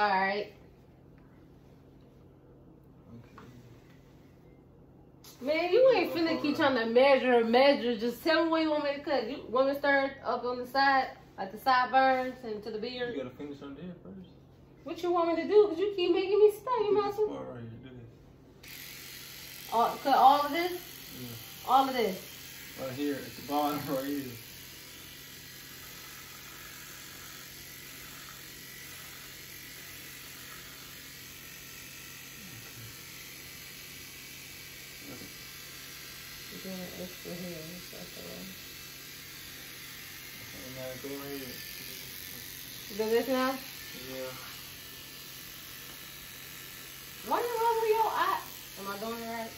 All right. Man, you ain't finna keep trying to measure and measure. Just tell me what you want me to cut. You want me to start up on the side, like the sideburns and to the beard? You gotta finish on there first. What you want me to do? Cause you keep making me stop. You might as well. part right here. Do this. All, cut all of this. Yeah. All of this. Right here at the bottom right here. You're doing an extra here. That's all right. And now go ahead. You do this now. Yeah. Why you over your eye? Am I doing it right?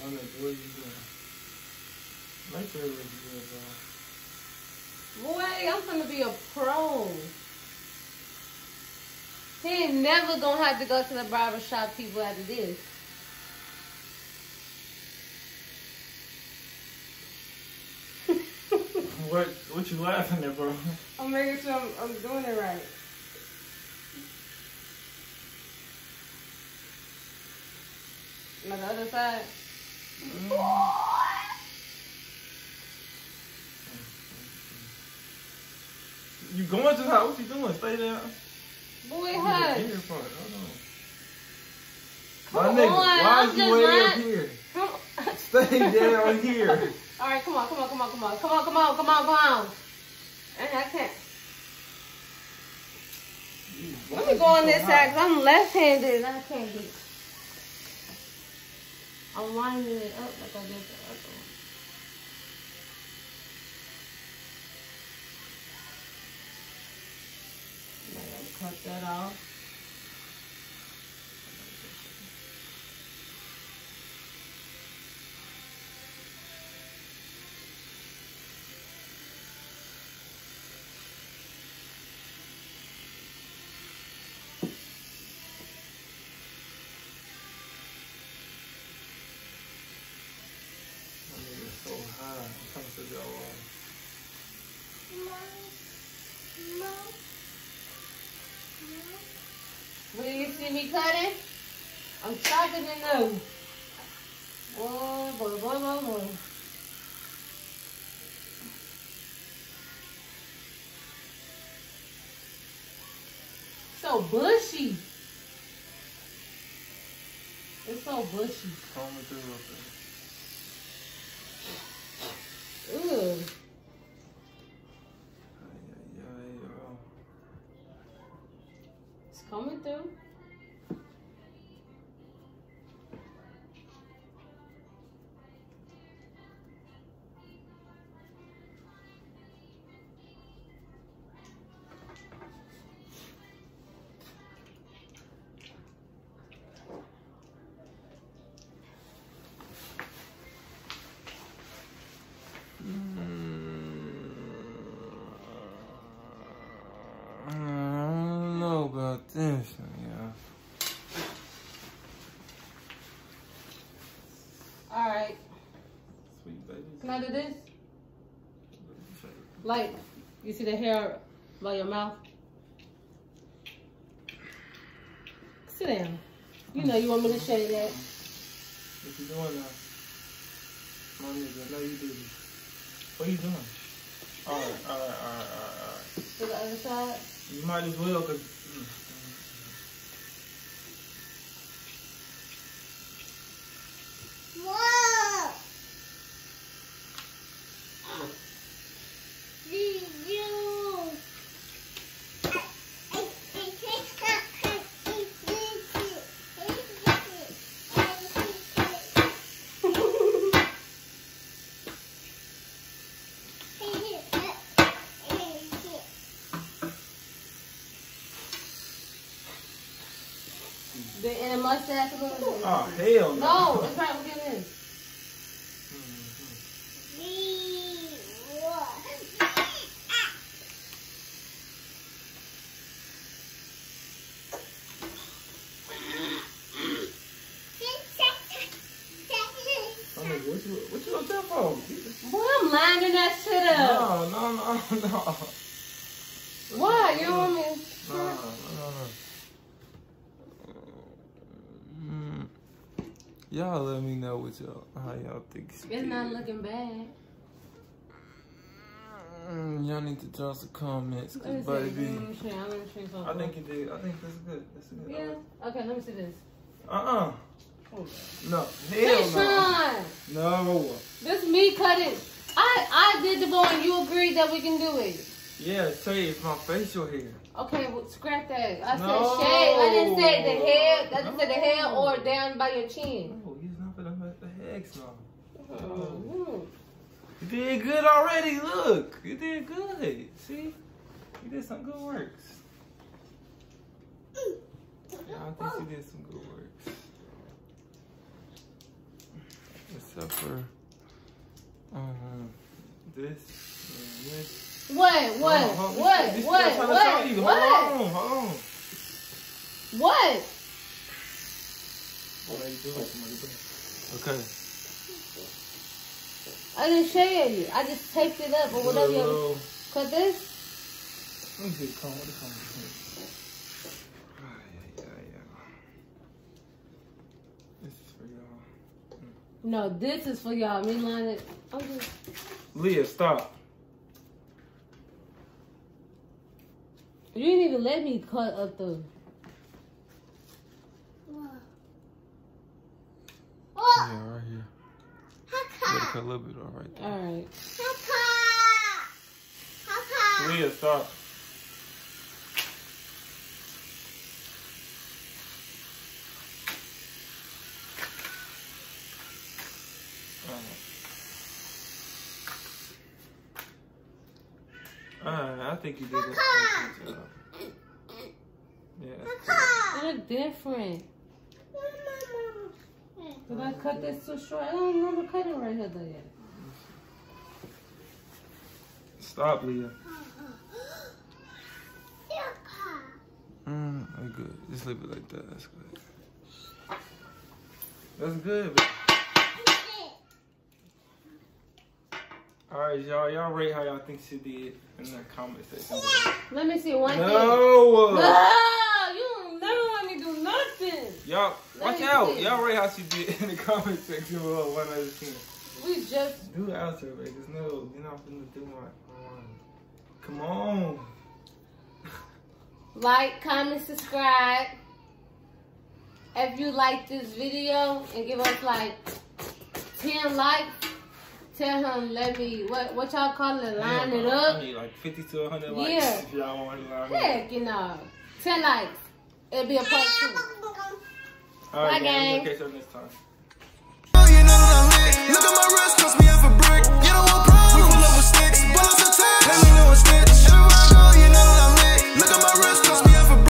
I know what you doing. Make sure it's good, bro. Boy, I'm gonna be a pro. He ain't never gonna have to go to the barber shop people after this. What what you laughing at, bro? I'm making sure I'm, I'm doing it right. Now the other side. Mm. You going to the house? What you doing? Stay there. Boy, Here hush. part. Hold on. My nigga, why I'm is you way up here? Stay down here. All right, come on, come on, come on, come on, come on, come on, come on, come on. And I can't. Let me go on this side because I'm left-handed and I can't get. I'm winding it up like I did the other one. Cut that off. My nigga's so high. I'm trying to figure out why. Will you see me cutting? I'm chopping it now. Boy, oh, boy, boy, boy, boy. So bushy. It's so bushy. Comb it through real quick. Ooh. Coming through. Sweet baby. Can I do this? Like, you see the hair by your mouth? Sit down. You know you want me to show you that. What you doing now? My nigga, no you didn't. What are you doing? Alright, alright, alright, alright, alright. To the other side. You might as well, cause. The, and a mustache. a little. Oh hell no. No, it's right. Look at this. What you what you tell for? Boy, I'm lining that shit up. No, no, no, no. Why? You don't want me? No, no, no, no. Y'all let me know what y'all how y'all think. she It's not looking bad. Mm, y'all need to drop some comments, cause. Let baby. me show you. Let me show. I think you did. I think that's good. That's good. Yeah. Okay, let me see this. Uh uh No. Hey, Hell no. Sean, No. this me cutting. I I did the bow and you agreed that we can do it. Yeah, say it's my facial hair. Okay, well, scrap that. I No. said shave. I didn't say the hair. I just said the head No. or down by your chin. No, he's not gonna make the hex now. Mhm. You did good already. Look, you did good. See, you did some good works. Yeah, I think you did some good works. Except for um this and this. What? What? Hold on, hold on. What? This- this What? what I'm trying to What? tell you. What? Hold on, hold on. What? What are you doing? Somebody doing? Okay. I didn't share you. I just taped it up or whatever. you Little- Cut this. Let me see the comb. What the comb? Ay, ay, ay, ay. This is for y'all. No, this is for y'all. Me line it. I'm just. Leah, stop. You didn't even let me cut up the. Yeah, right here. Gotta cut a little bit off right there. All right. Leah, stop. Alright, I think you did a good job. Yeah. They're different. Did I cut this too short? I don't remember cutting right here though yet. Stop, Leah. Mm, that's good. Just leave it like that. That's good. That's good. All right, y'all. Y'all rate how y'all think she did in the comment section. below. Let me see one thing. No. No, you don't never let me do nothing. Y'all, watch out. Y'all rate how she did in the comment section below. One out of ten. We just Do the outro, Vegas. No, you're not gonna do my. Come on. like, comment, subscribe. If you like this video and give us like 10 likes, tell him let me what what y'all call it, line Yeah, it I up. need like 50 to 100 likes Yeah. if y'all want to line. Heck, you know. 10 likes. It'll be a part two. All right, Bye, gang. Okay, so next time.